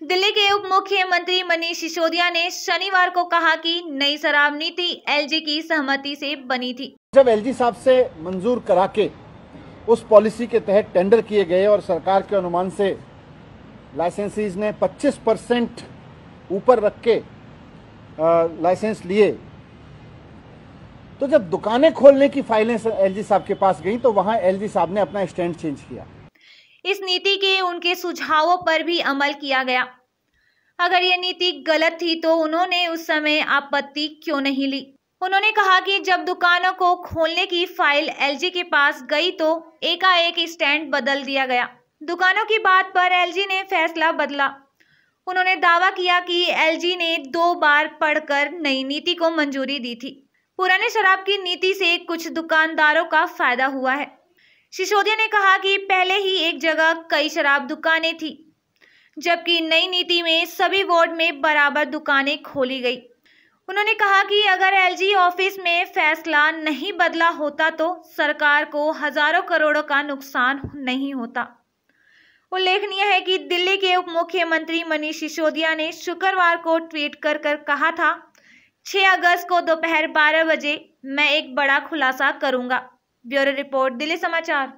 दिल्ली के उप मुख्यमंत्री मनीष सिसोदिया ने शनिवार को कहा कि नई शराब नीति एलजी की सहमति से बनी थी। जब एलजी साहब से मंजूर करा के उस पॉलिसी के तहत टेंडर किए गए और सरकार के अनुमान से लाइसेंसीज ने 25 परसेंट ऊपर रख के लाइसेंस लिए तो जब दुकानें खोलने की फाइलें एलजी साहब के पास गई तो वहाँ एलजी साहब ने अपना स्टैंड चेंज किया। इस नीति के उनके सुझावों पर भी अमल किया गया। अगर यह नीति गलत थी तो उन्होंने उस समय आपत्ति क्यों नहीं ली? उन्होंने कहा कि जब दुकानों को खोलने की फ़ाइल एलजी के पास गई तो एकाएक स्टैंड बदल दिया गया। दुकानों की बात पर एलजी ने फैसला बदला। उन्होंने दावा किया कि एलजी ने दो बार पढ़कर नई नीति को मंजूरी दी थी। पुराने शराब की नीति से कुछ दुकानदारों का फ़ायदा हुआ है। सिसोदिया ने कहा कि पहले ही एक जगह कई शराब दुकानें थी, जबकि नई नीति में सभी वार्ड में बराबर दुकानें खोली गई। उन्होंने कहा कि अगर एलजी ऑफ़िस में फैसला नहीं बदला होता तो सरकार को हज़ारों करोड़ों का नुकसान नहीं होता। उल्लेखनीय है कि दिल्ली के उप मुख्यमंत्री मनीष सिसोदिया ने शुक्रवार को ट्वीट कर कर कहा था 6 अगस्त को दोपहर 12 बजे मैं एक बड़ा खुलासा करूँगा। ब्यूरो रिपोर्ट दिल्ली समाचार।